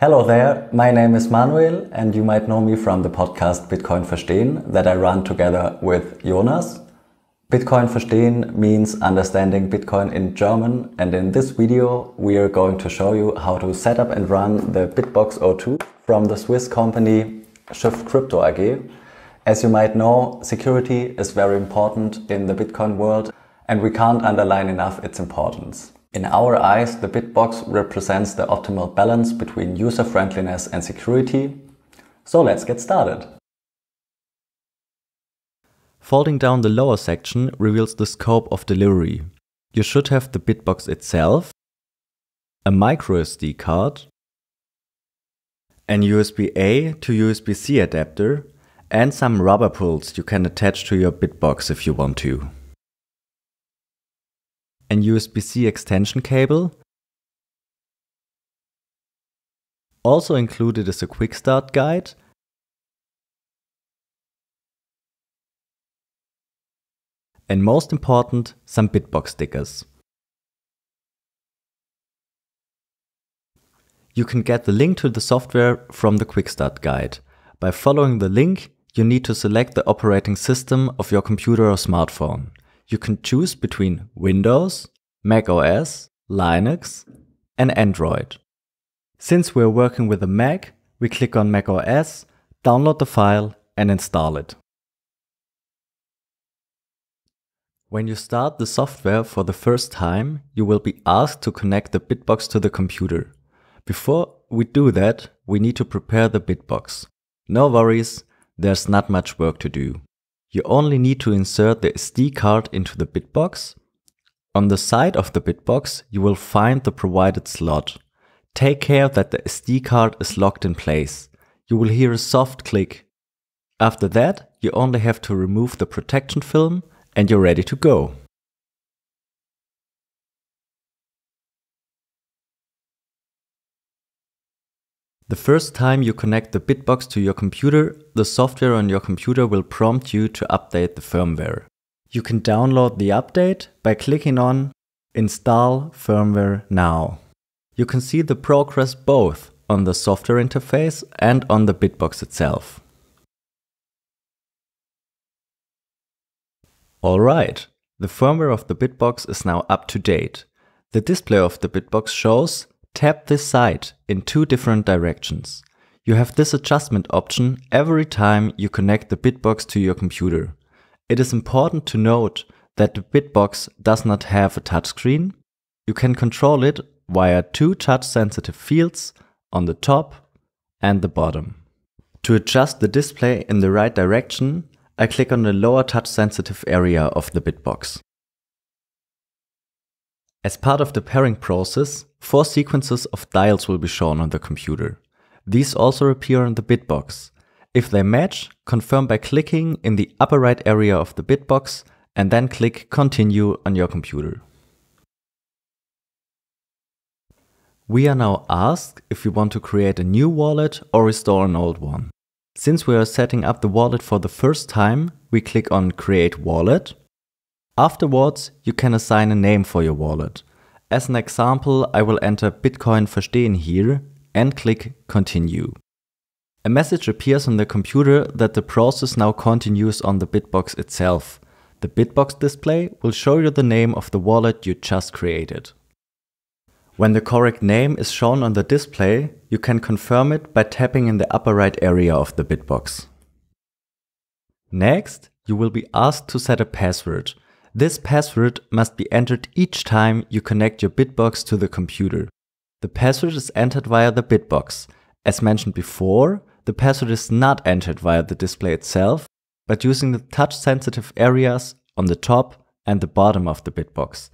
Hello there, my name is Manuel and you might know me from the podcast Bitcoin Verstehen that I run together with Jonas. Bitcoin Verstehen means understanding Bitcoin in German and in this video we are going to show you how to set up and run the BitBox02 from the Swiss company Shift Crypto AG. As you might know, security is very important in the Bitcoin world and we can't underline enough its importance. In our eyes, the Bitbox represents the optimal balance between user friendliness and security. So let's get started. Folding down the lower section reveals the scope of delivery. You should have the Bitbox itself, a microSD card, an USB-A to USB-C adapter, and some rubber pulls you can attach to your Bitbox if you want to an USB-C extension cable. Also included is a quick start guide and most important, some Bitbox stickers. You can get the link to the software from the Quick Start guide. By following the link, you need to select the operating system of your computer or smartphone you can choose between Windows, Mac OS, Linux, and Android. Since we're working with a Mac, we click on Mac OS, download the file, and install it. When you start the software for the first time, you will be asked to connect the Bitbox to the computer. Before we do that, we need to prepare the Bitbox. No worries, there's not much work to do. You only need to insert the SD card into the bitbox. On the side of the bitbox, you will find the provided slot. Take care that the SD card is locked in place. You will hear a soft click. After that, you only have to remove the protection film and you're ready to go. The first time you connect the Bitbox to your computer, the software on your computer will prompt you to update the firmware. You can download the update by clicking on Install Firmware Now. You can see the progress both on the software interface and on the Bitbox itself. Alright, the firmware of the Bitbox is now up to date. The display of the Bitbox shows Tap this side in two different directions. You have this adjustment option every time you connect the Bitbox to your computer. It is important to note that the Bitbox does not have a touchscreen. You can control it via two touch-sensitive fields on the top and the bottom. To adjust the display in the right direction, I click on the lower touch-sensitive area of the Bitbox. As part of the pairing process, four sequences of dials will be shown on the computer. These also appear in the bitbox. If they match, confirm by clicking in the upper right area of the bitbox and then click Continue on your computer. We are now asked if we want to create a new wallet or restore an old one. Since we are setting up the wallet for the first time, we click on Create Wallet Afterwards, you can assign a name for your wallet. As an example, I will enter Bitcoin Verstehen here and click Continue. A message appears on the computer that the process now continues on the Bitbox itself. The Bitbox display will show you the name of the wallet you just created. When the correct name is shown on the display, you can confirm it by tapping in the upper right area of the Bitbox. Next, you will be asked to set a password. This password must be entered each time you connect your Bitbox to the computer. The password is entered via the Bitbox. As mentioned before, the password is not entered via the display itself, but using the touch-sensitive areas on the top and the bottom of the Bitbox.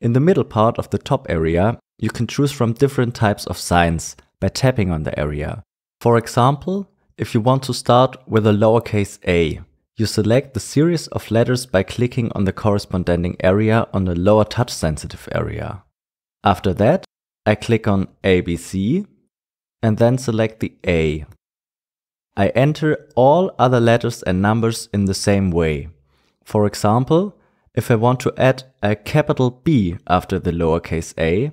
In the middle part of the top area, you can choose from different types of signs by tapping on the area. For example, if you want to start with a lowercase a, you select the series of letters by clicking on the corresponding area on the lower touch sensitive area. After that, I click on ABC and then select the A. I enter all other letters and numbers in the same way. For example, if I want to add a capital B after the lowercase a,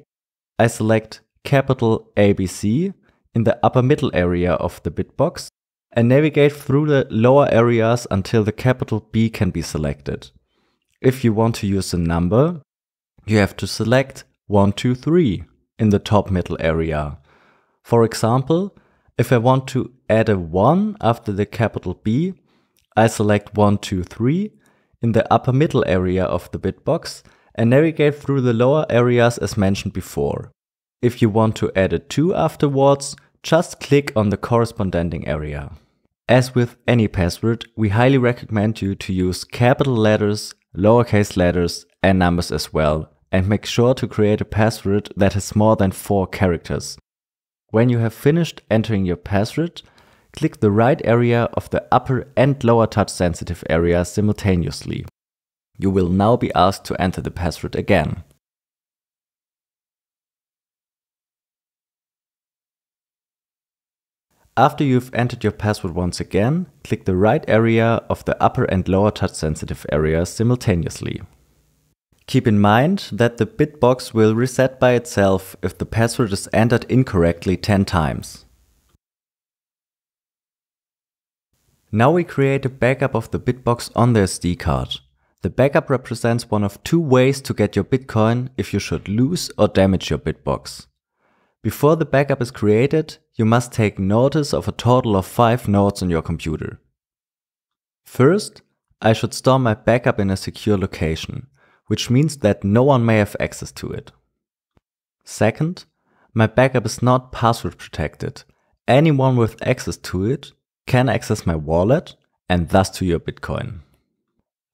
I select capital ABC in the upper middle area of the bitbox and navigate through the lower areas until the capital B can be selected. If you want to use a number, you have to select 1, 2, 3 in the top middle area. For example, if I want to add a 1 after the capital B, I select 1, 2, 3 in the upper middle area of the bitbox and navigate through the lower areas as mentioned before. If you want to add a 2 afterwards, just click on the corresponding area. As with any password, we highly recommend you to use capital letters, lowercase letters, and numbers as well, and make sure to create a password that has more than 4 characters. When you have finished entering your password, click the right area of the upper and lower touch sensitive area simultaneously. You will now be asked to enter the password again. After you've entered your password once again, click the right area of the upper and lower touch sensitive areas simultaneously. Keep in mind that the bitbox will reset by itself if the password is entered incorrectly 10 times. Now we create a backup of the bitbox on the SD card. The backup represents one of two ways to get your Bitcoin if you should lose or damage your bitbox. Before the backup is created, you must take notice of a total of 5 nodes on your computer. First, I should store my backup in a secure location, which means that no one may have access to it. Second, my backup is not password protected. Anyone with access to it can access my wallet and thus to your Bitcoin.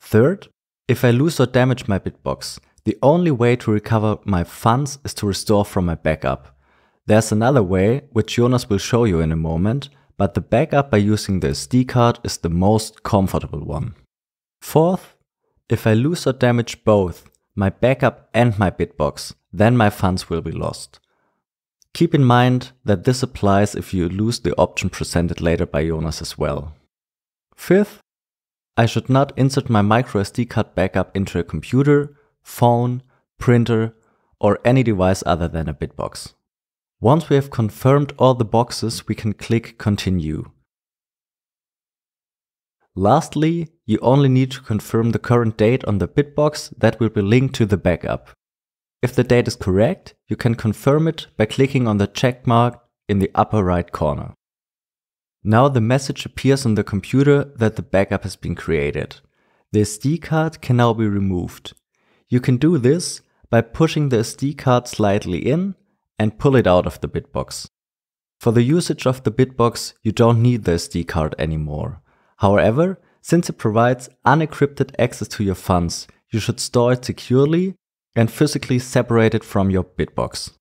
Third, if I lose or damage my Bitbox, the only way to recover my funds is to restore from my backup, there's another way, which Jonas will show you in a moment, but the backup by using the SD card is the most comfortable one. Fourth, if I lose or damage both my backup and my bitbox, then my funds will be lost. Keep in mind that this applies if you lose the option presented later by Jonas as well. Fifth, I should not insert my microSD card backup into a computer, phone, printer, or any device other than a bitbox. Once we have confirmed all the boxes, we can click Continue. Lastly, you only need to confirm the current date on the bitbox that will be linked to the backup. If the date is correct, you can confirm it by clicking on the check mark in the upper right corner. Now the message appears on the computer that the backup has been created. The SD card can now be removed. You can do this by pushing the SD card slightly in and pull it out of the bitbox. For the usage of the bitbox, you don't need the SD card anymore. However, since it provides unencrypted access to your funds, you should store it securely and physically separate it from your bitbox.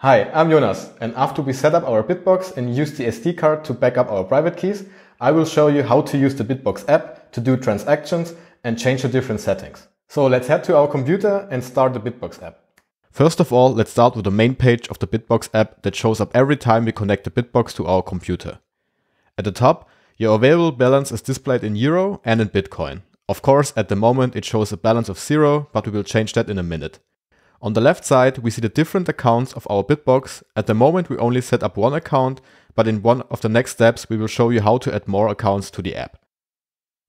Hi, I'm Jonas, and after we set up our Bitbox and use the SD card to back up our private keys, I will show you how to use the Bitbox app to do transactions and change the different settings. So let's head to our computer and start the Bitbox app. First of all, let's start with the main page of the Bitbox app that shows up every time we connect the Bitbox to our computer. At the top, your available balance is displayed in Euro and in Bitcoin. Of course, at the moment it shows a balance of zero, but we will change that in a minute. On the left side, we see the different accounts of our Bitbox. At the moment, we only set up one account, but in one of the next steps, we will show you how to add more accounts to the app.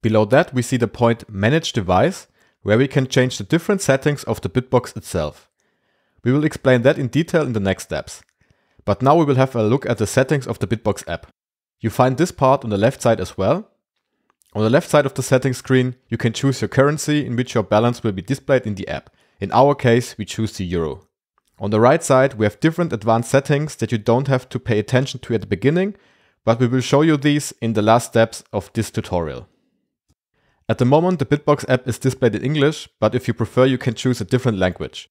Below that, we see the point Manage Device, where we can change the different settings of the Bitbox itself. We will explain that in detail in the next steps. But now we will have a look at the settings of the Bitbox app. You find this part on the left side as well. On the left side of the settings screen, you can choose your currency in which your balance will be displayed in the app. In our case, we choose the euro. On the right side, we have different advanced settings that you don't have to pay attention to at the beginning, but we will show you these in the last steps of this tutorial. At the moment, the Bitbox app is displayed in English, but if you prefer, you can choose a different language.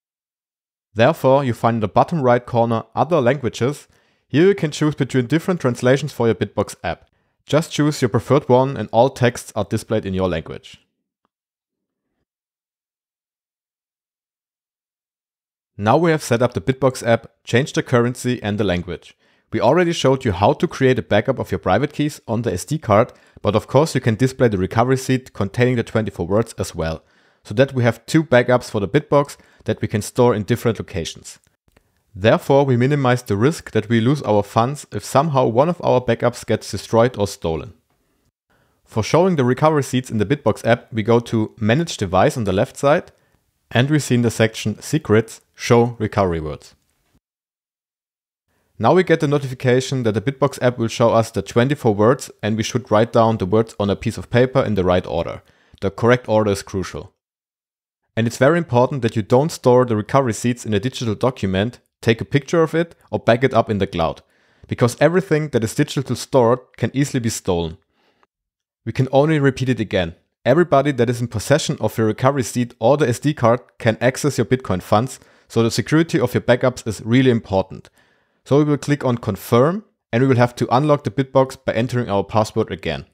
Therefore, you find in the bottom right corner Other Languages. Here you can choose between different translations for your Bitbox app. Just choose your preferred one and all texts are displayed in your language. Now we have set up the Bitbox app, changed the currency and the language. We already showed you how to create a backup of your private keys on the SD card, but of course you can display the recovery seed containing the 24 words as well, so that we have two backups for the Bitbox that we can store in different locations. Therefore, we minimize the risk that we lose our funds if somehow one of our backups gets destroyed or stolen. For showing the recovery seeds in the Bitbox app, we go to Manage Device on the left side and we see in the section Secrets Show Recovery Words. Now we get the notification that the Bitbox app will show us the 24 words and we should write down the words on a piece of paper in the right order. The correct order is crucial. And it's very important that you don't store the recovery seeds in a digital document, take a picture of it or back it up in the cloud. Because everything that is digital stored can easily be stolen. We can only repeat it again. Everybody that is in possession of your recovery seed or the SD card can access your Bitcoin funds, so the security of your backups is really important. So we will click on confirm and we will have to unlock the Bitbox by entering our password again.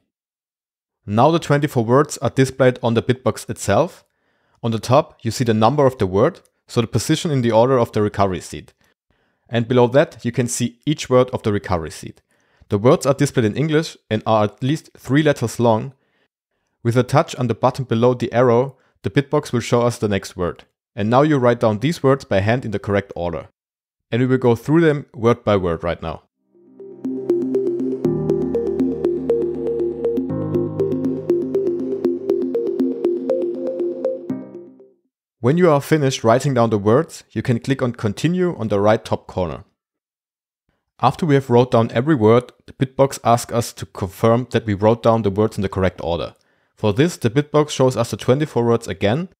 Now the 24 words are displayed on the Bitbox itself. On the top you see the number of the word, so the position in the order of the recovery seed. And below that you can see each word of the recovery seed. The words are displayed in English and are at least three letters long. With a touch on the button below the arrow, the Bitbox will show us the next word. And now you write down these words by hand in the correct order. And we will go through them word by word right now. When you are finished writing down the words, you can click on continue on the right top corner. After we have wrote down every word, the Bitbox asks us to confirm that we wrote down the words in the correct order. For this, the Bitbox shows us the 24 words again,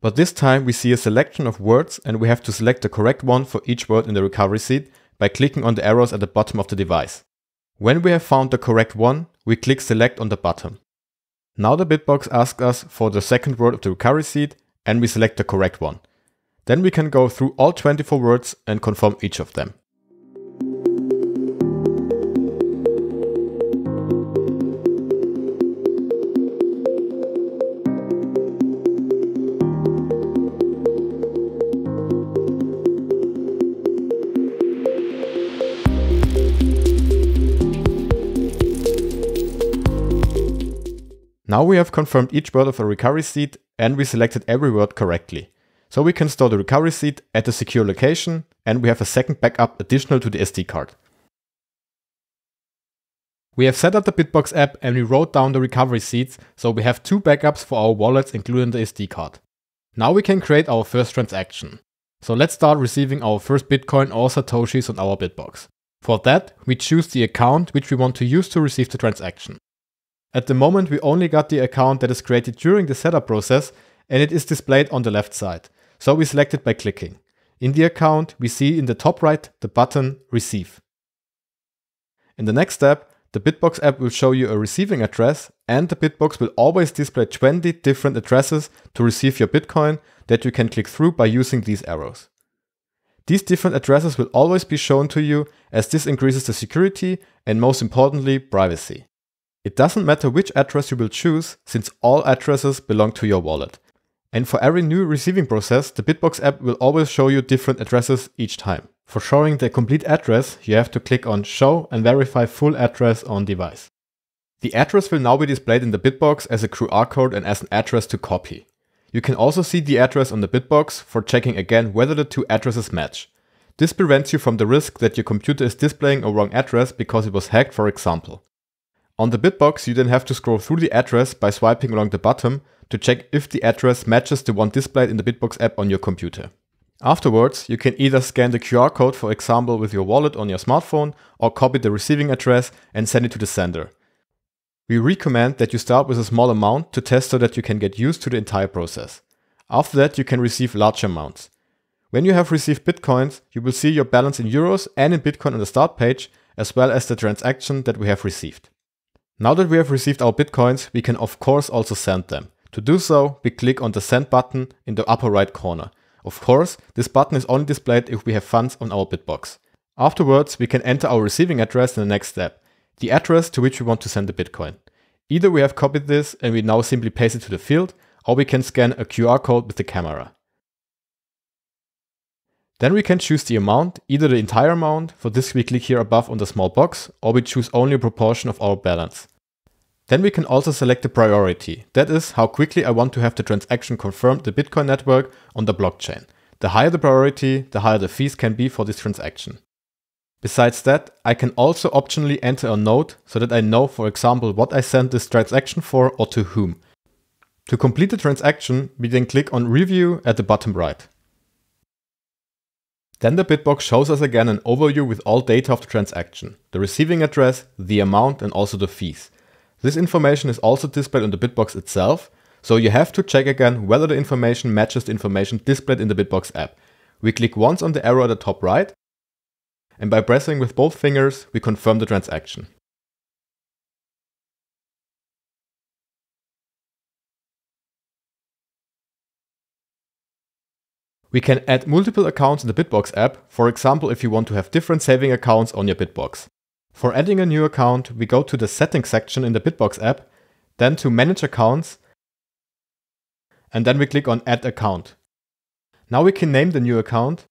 but this time we see a selection of words and we have to select the correct one for each word in the recovery seed by clicking on the arrows at the bottom of the device. When we have found the correct one, we click select on the bottom. Now the Bitbox asks us for the second word of the recovery seed and we select the correct one. Then we can go through all 24 words and confirm each of them. Now we have confirmed each word of a recovery seed and we selected every word correctly. So we can store the recovery seed at a secure location and we have a second backup additional to the SD card. We have set up the Bitbox app and we wrote down the recovery seeds, so we have two backups for our wallets including the SD card. Now we can create our first transaction. So let's start receiving our first Bitcoin or Satoshis on our Bitbox. For that, we choose the account which we want to use to receive the transaction. At the moment we only got the account that is created during the setup process and it is displayed on the left side. So we select it by clicking. In the account we see in the top right the button Receive. In the next step, the Bitbox app will show you a receiving address and the Bitbox will always display 20 different addresses to receive your Bitcoin that you can click through by using these arrows. These different addresses will always be shown to you as this increases the security and most importantly privacy. It doesn't matter which address you will choose, since all addresses belong to your wallet. And for every new receiving process, the Bitbox app will always show you different addresses each time. For showing the complete address, you have to click on Show and verify full address on device. The address will now be displayed in the Bitbox as a QR code and as an address to copy. You can also see the address on the Bitbox for checking again whether the two addresses match. This prevents you from the risk that your computer is displaying a wrong address because it was hacked for example. On the Bitbox, you then have to scroll through the address by swiping along the bottom to check if the address matches the one displayed in the Bitbox app on your computer. Afterwards, you can either scan the QR code, for example, with your wallet on your smartphone, or copy the receiving address and send it to the sender. We recommend that you start with a small amount to test so that you can get used to the entire process. After that, you can receive large amounts. When you have received Bitcoins, you will see your balance in euros and in Bitcoin on the start page, as well as the transaction that we have received. Now that we have received our bitcoins, we can of course also send them. To do so, we click on the send button in the upper right corner. Of course, this button is only displayed if we have funds on our Bitbox. Afterwards, we can enter our receiving address in the next step, the address to which we want to send the Bitcoin. Either we have copied this and we now simply paste it to the field, or we can scan a QR code with the camera. Then we can choose the amount, either the entire amount, for this we click here above on the small box, or we choose only a proportion of our balance. Then we can also select the priority, that is how quickly I want to have the transaction confirmed the Bitcoin network on the blockchain. The higher the priority, the higher the fees can be for this transaction. Besides that, I can also optionally enter a note so that I know, for example, what I sent this transaction for or to whom. To complete the transaction, we then click on Review at the bottom right. Then the Bitbox shows us again an overview with all data of the transaction, the receiving address, the amount and also the fees. This information is also displayed on the Bitbox itself, so you have to check again whether the information matches the information displayed in the Bitbox app. We click once on the arrow at the top right, and by pressing with both fingers, we confirm the transaction. We can add multiple accounts in the Bitbox app, for example if you want to have different saving accounts on your Bitbox. For adding a new account, we go to the Settings section in the Bitbox app, then to Manage Accounts, and then we click on Add Account. Now we can name the new account,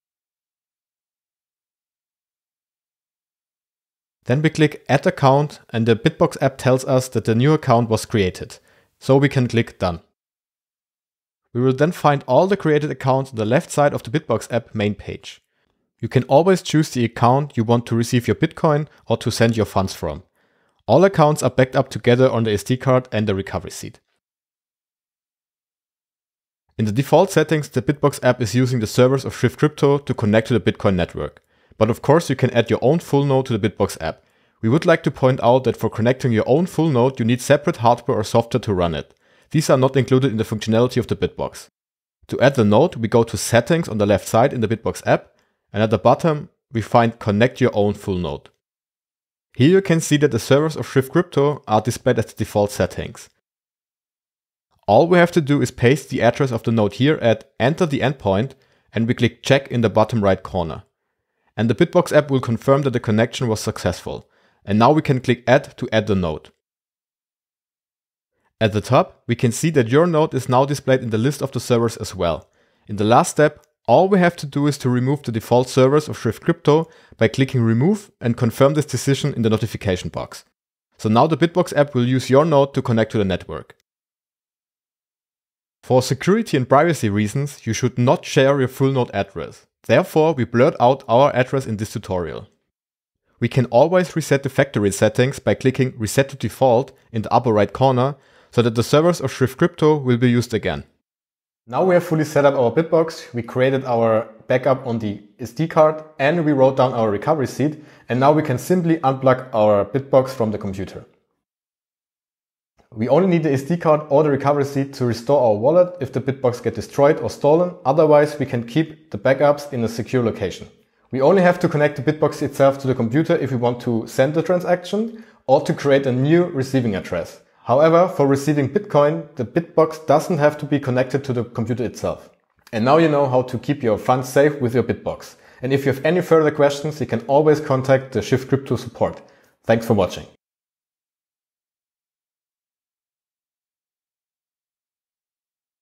then we click Add Account and the Bitbox app tells us that the new account was created, so we can click Done. We will then find all the created accounts on the left side of the Bitbox app main page. You can always choose the account you want to receive your Bitcoin or to send your funds from. All accounts are backed up together on the SD card and the recovery seed. In the default settings, the Bitbox app is using the servers of Shift Crypto to connect to the Bitcoin network. But of course, you can add your own full node to the Bitbox app. We would like to point out that for connecting your own full node, you need separate hardware or software to run it. These are not included in the functionality of the Bitbox. To add the node, we go to Settings on the left side in the Bitbox app, and at the bottom, we find Connect your own full node. Here you can see that the servers of Shift Crypto are displayed as the default settings. All we have to do is paste the address of the node here at enter the endpoint and we click check in the bottom right corner. And the Bitbox app will confirm that the connection was successful. And now we can click add to add the node. At the top, we can see that your node is now displayed in the list of the servers as well. In the last step, all we have to do is to remove the default servers of Shift Crypto by clicking remove and confirm this decision in the notification box. So now the Bitbox app will use your node to connect to the network. For security and privacy reasons, you should not share your full node address. Therefore, we blurred out our address in this tutorial. We can always reset the factory settings by clicking reset to default in the upper right corner so that the servers of Shift Crypto will be used again. Now we have fully set up our Bitbox, we created our backup on the SD card and we wrote down our recovery seed and now we can simply unplug our Bitbox from the computer. We only need the SD card or the recovery seed to restore our wallet if the Bitbox get destroyed or stolen, otherwise we can keep the backups in a secure location. We only have to connect the Bitbox itself to the computer if we want to send the transaction or to create a new receiving address. However, for receiving Bitcoin, the Bitbox doesn't have to be connected to the computer itself. And now you know how to keep your funds safe with your Bitbox. And if you have any further questions, you can always contact the Shift Crypto support. Thanks for watching.